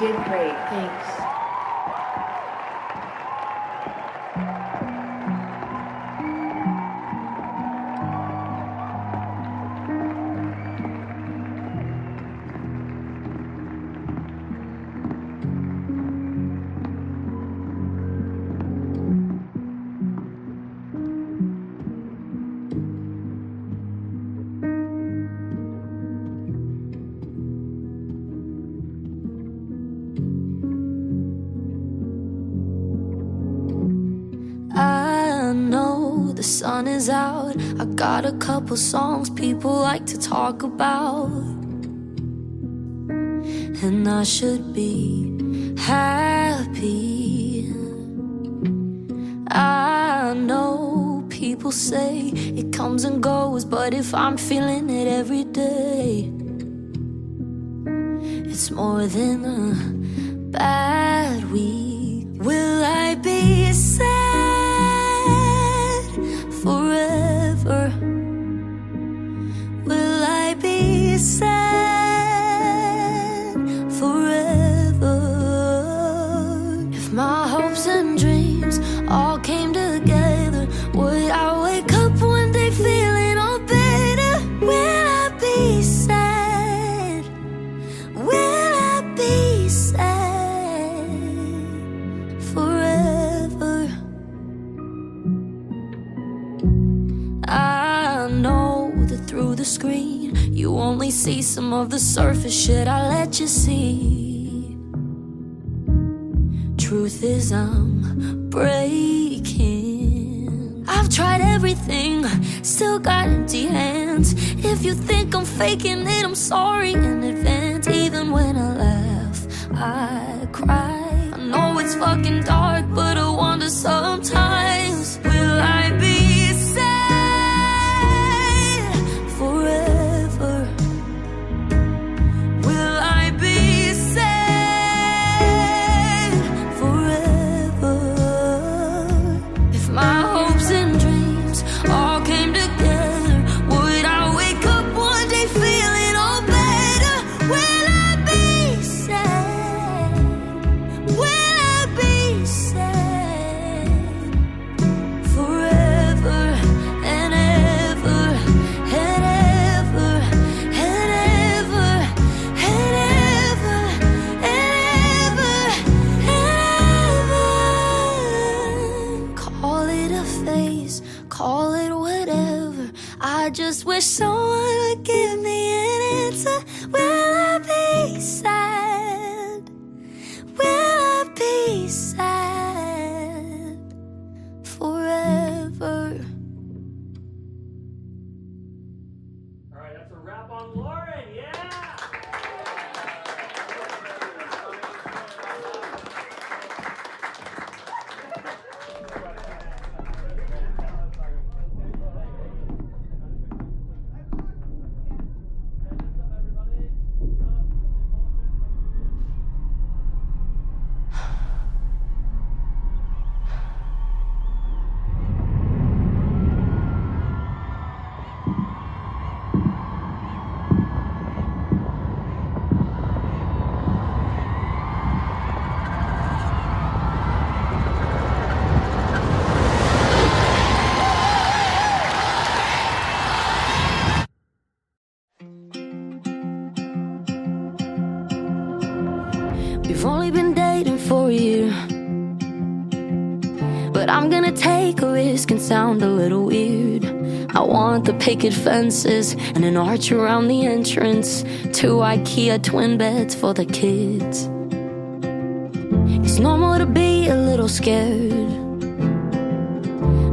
did great. Thanks. Couple songs people like to talk about. And I should be happy. I know people say it comes and goes, but if I'm feeling it every day, it's more than a bad week. Will I be sad forever? Be some of the surface shit I let you see. Truth is, I'm breaking. I've tried everything, still got empty hands. If you think I'm faking it, I'm sorry in advance. Even when I laugh, I cry. I know it's fucking dark, but I wonder sometimes call it whatever. I just wish someone would give me an answer. Will I be sad? Will I be sad I'm gonna take a risk and sound a little weird. I want the picket fences and an arch around the entrance. Two IKEA twin beds for the kids. It's normal to be a little scared.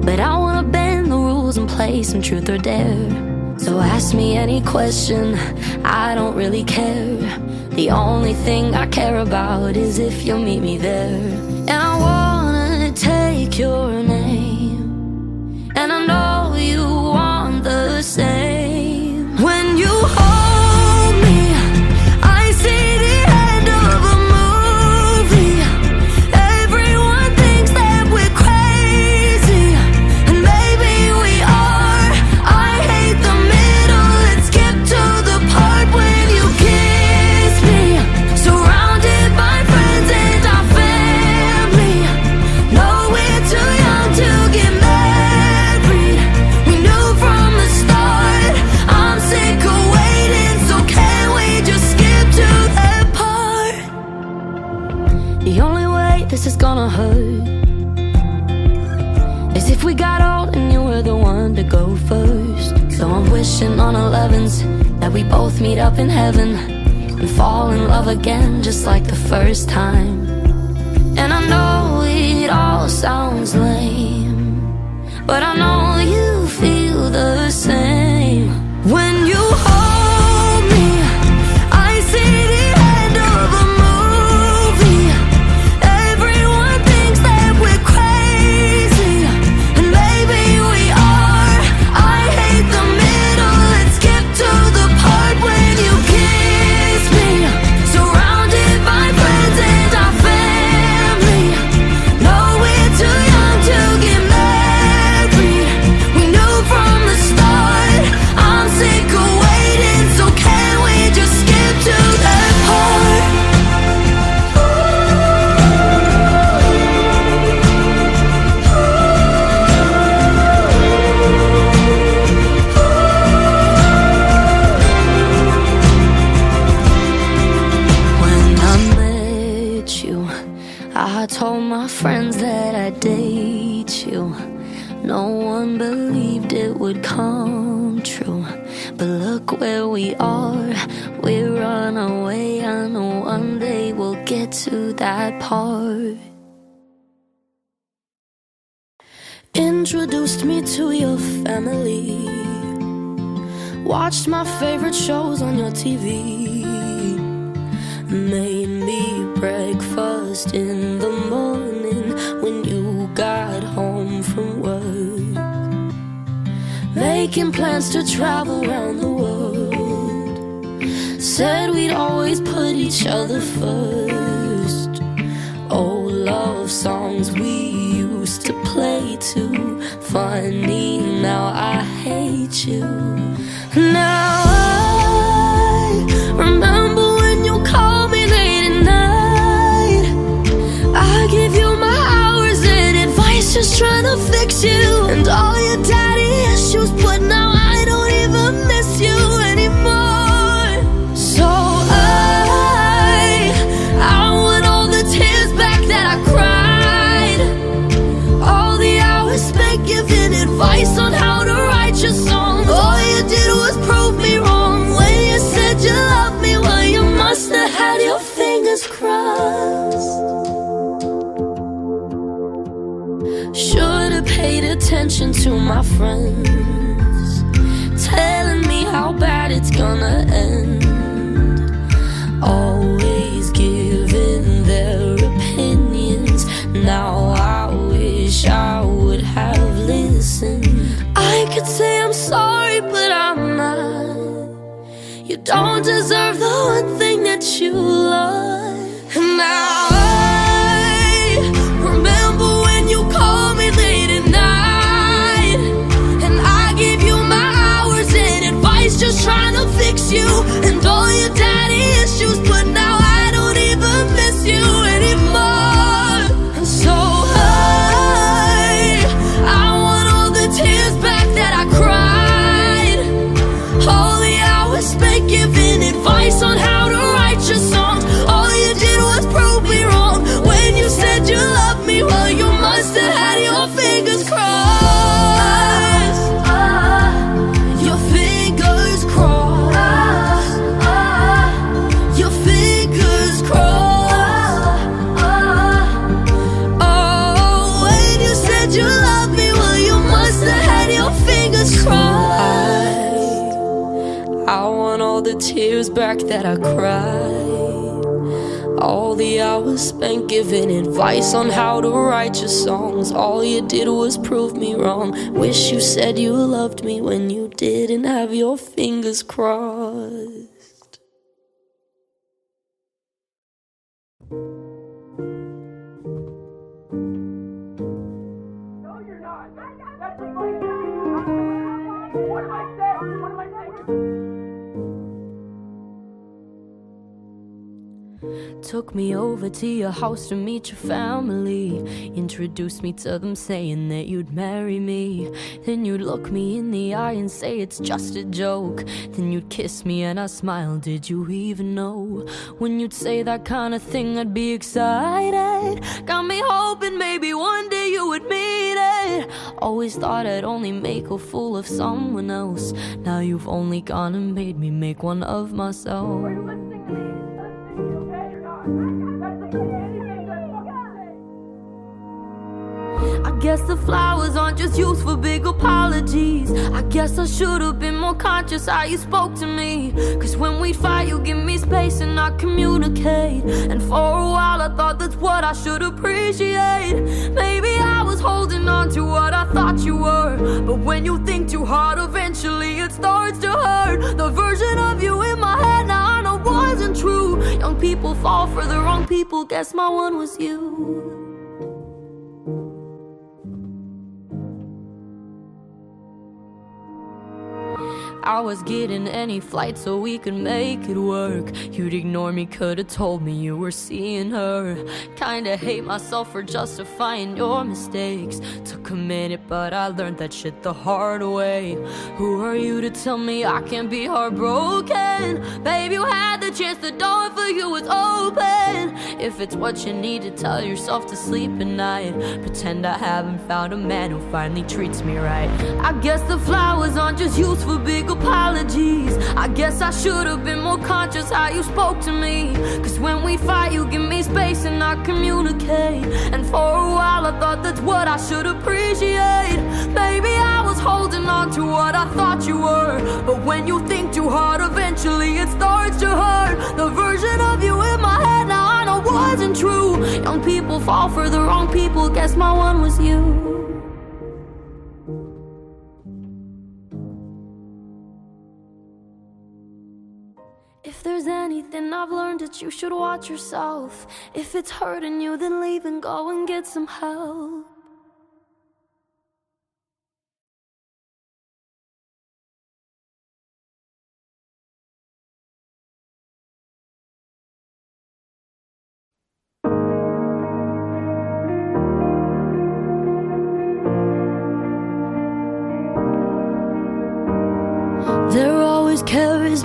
But I wanna bend the rules and play some truth or dare. So ask me any question, I don't really care. The only thing I care about is if you'll meet me there. And I take love again just like the first time. And I know it all sounds I told my friends that I'd date you. No one believed it would come true. But look where we are, we're on our way. I know one day we'll get to that part. Introduced me to your family. Watched my favorite shows on your TV. Made me breakfast in the morning when you got home from work. Making plans to travel around the world. Said we'd always put each other first. Old love songs we used to play too. Funny, now I hate you. Now I you. Attention to my friends, telling me how bad it's gonna end. Always giving their opinions. Now I wish I would have listened. I could say I'm sorry, but I'm not. You don't deserve the one thing that you love. And I back that I cried. All the hours spent giving advice on how to write your songs. All you did was prove me wrong. Wish you said you loved me when you didn't have your fingers crossed. No, you're not. That's what am Took me over to your house to meet your family. Introduced me to them, saying that you'd marry me. Then you'd look me in the eye and say it's just a joke. Then you'd kiss me and I smiled. Did you even know? When you'd say that kind of thing, I'd be excited. Got me hoping maybe one day you would mean it. it. Always thought I'd only make a fool of someone else. Now you've only gone and made me make one of myself. Guess the flowers aren't just used for big apologies. I guess I should have been more conscious how you spoke to me. Cause when we fight, you give me space and I communicate. And for a while, I thought that's what I should appreciate. Maybe I was holding on to what I thought you were. But when you think too hard, eventually it starts to hurt. The version of you in my head now I know wasn't true. Young people fall for the wrong people. Guess my one was you. I was getting any flight so we could make it work. You'd ignore me, could've told me you were seeing her. Kinda hate myself for justifying your mistakes. Took a minute, but I learned that shit the hard way. Who are you to tell me I can't be heartbroken? Babe, you had the chance, the door for you was open. If it's what you need to tell yourself to sleep at night, pretend I haven't found a man who finally treats me right. I guess the flowers aren't just used for big apologies. I guess I should have been more conscious how you spoke to me. Cause when we fight, you give me space and I communicate. And for a while, I thought that's what I should appreciate. Maybe I was holding on to what I thought you were. But when you think too hard, eventually it starts to hurt. The version of you in my head now I know wasn't true. Young people fall for the wrong people. Guess my one was you. There's anything I've learned, that you should watch yourself. If it's hurting you, then leave and go and get some help.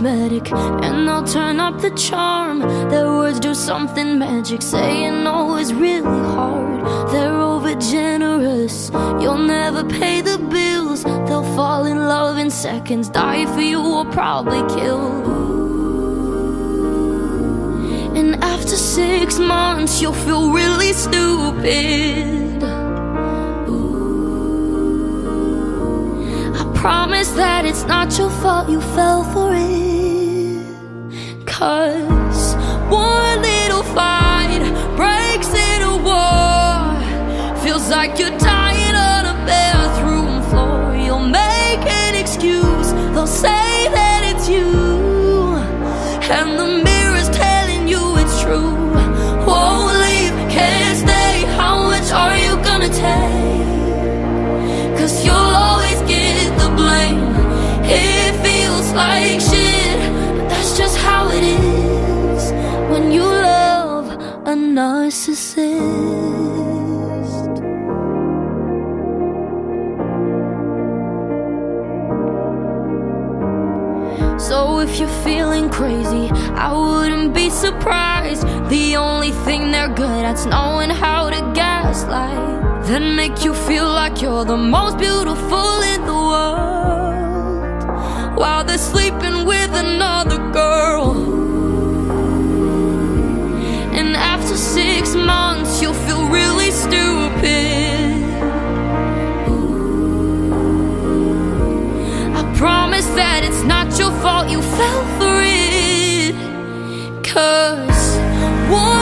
Charismatic and they'll turn up the charm. Their words do something magic, saying oh, no is really hard. They're over generous, you'll never pay the bills. They'll fall in love in seconds, die for you or probably kill. And after six months, you'll feel really stupid. Promise that it's not your fault you fell for it. Cause one little fight breaks in a war. Feels like you're dying on a bathroom floor. You'll make an excuse, they'll say that it's you. And narcissist. So if you're feeling crazy, I wouldn't be surprised. The only thing they're good at's knowing how to gaslight. Then make you feel like you're the most beautiful in the world. While they're sleeping with another girl. Six months, you'll feel really stupid. I promise that it's not your fault you fell for it. Cause one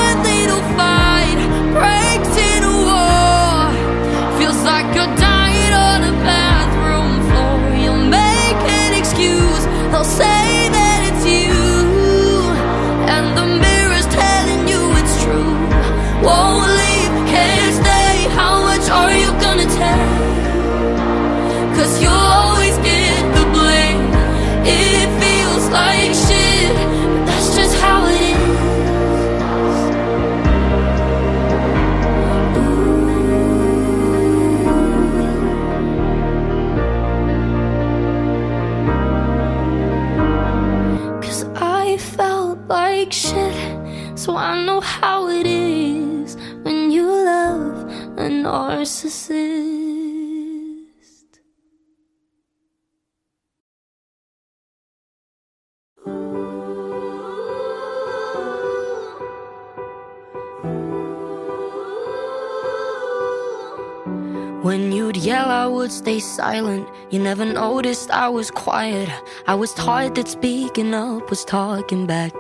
When you'd yell, I would stay silent. You never noticed I was quiet. I was taught that speaking up was talking back.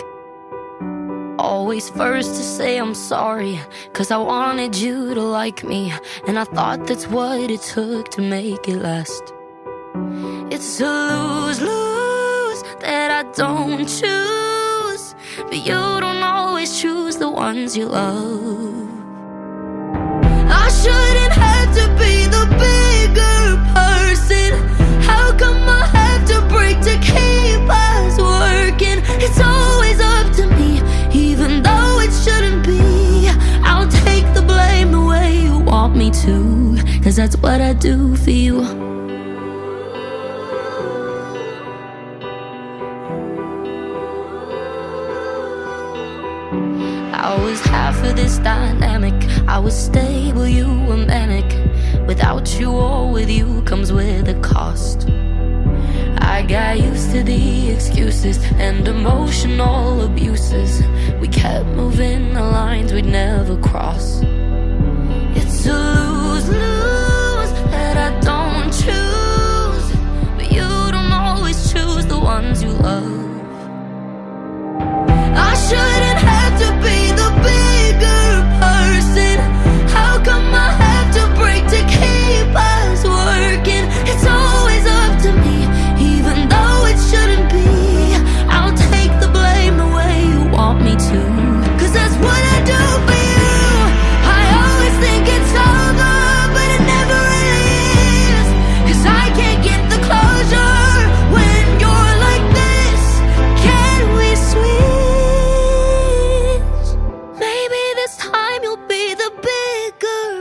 Always first to say I'm sorry, cause I wanted you to like me. And I thought that's what it took to make it last. It's a lose lose that I don't choose. But you don't always choose the ones you love. I shouldn't have to be that's what I do for you. I was half of this dynamic. I was stable, you were manic. Without you or with you comes with a cost. I got used to the excuses and emotional abuses. We kept moving the lines we'd never cross. It's a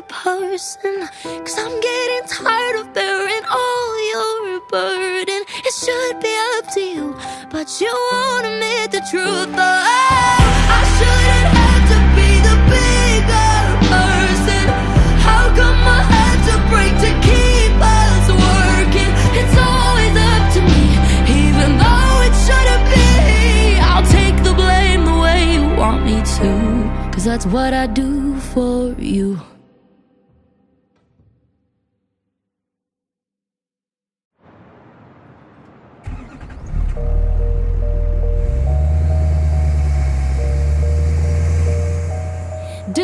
person. Cause I'm getting tired of bearing all your burden. It should be up to you, but you won't admit the truth. Oh, I shouldn't have to be the bigger person. How come I had to break to keep us working? It's always up to me, even though it shouldn't be. I'll take the blame the way you want me to, cause that's what I do for you.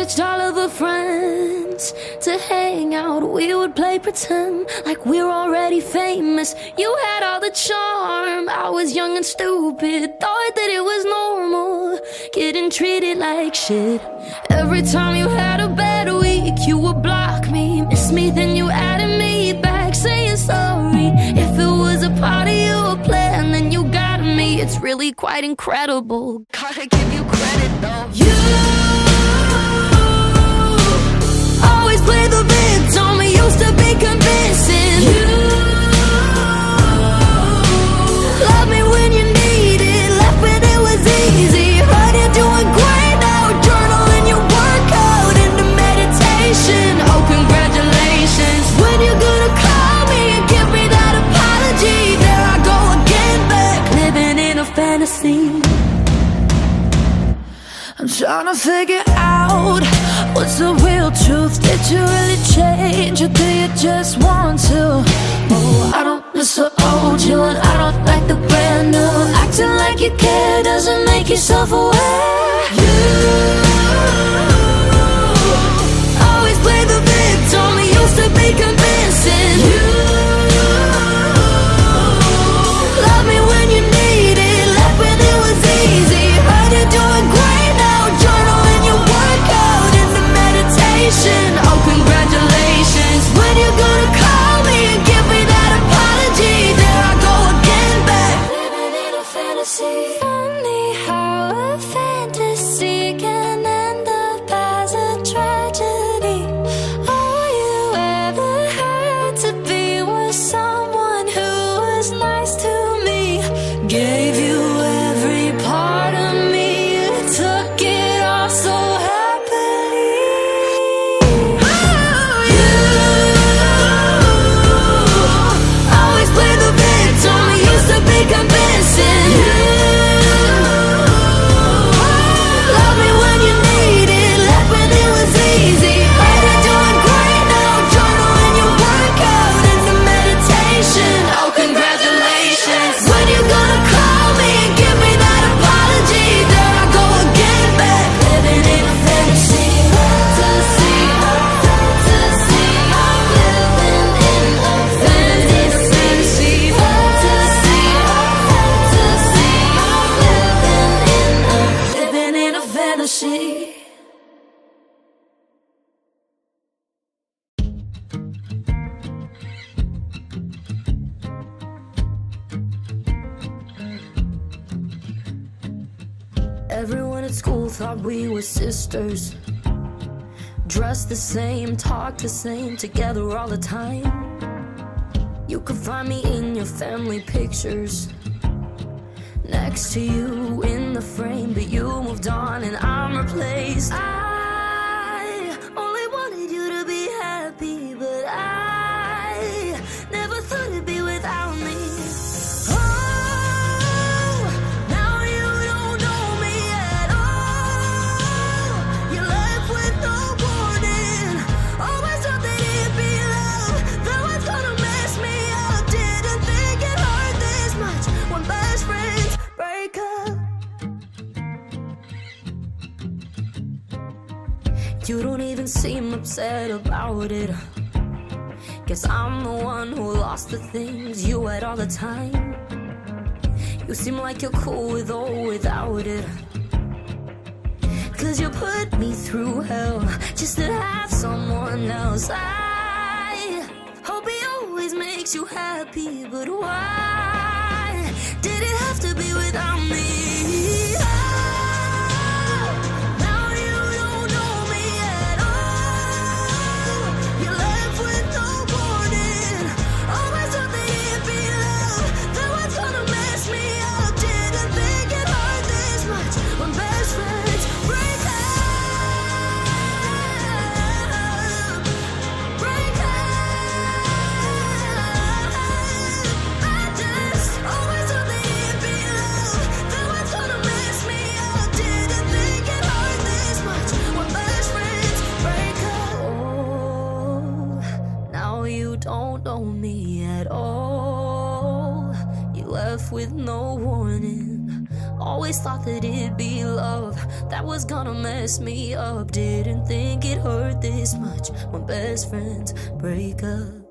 Ditched all of the friends to hang out. We would play pretend like we're already famous. You had all the charm. I was young and stupid. Thought that it was normal. Getting treated like shit. Every time you had a bad week, you would block me. Miss me, then you added me back, saying sorry. If it was a part of your plan, then you got me. It's really quite incredible. Gotta give you credit though. You I'm trying to figure do you just want to? Oh, I don't miss the old you and I don't like the brand new. Acting like you care doesn't make yourself aware. You at school thought we were sisters. Dressed the same, talked the same, together all the time. You could find me in your family pictures. Next to you in the frame, but you moved on and I'm replaced. I You don't even seem upset about it. Guess I'm the one who lost the things you had all the time. You seem like you're cool with or without it. Cause you put me through hell just to have someone else. I hope he always makes you happy, but why did it have to be without me? Gonna mess me up. Didn't think it hurt this much when best friends break up.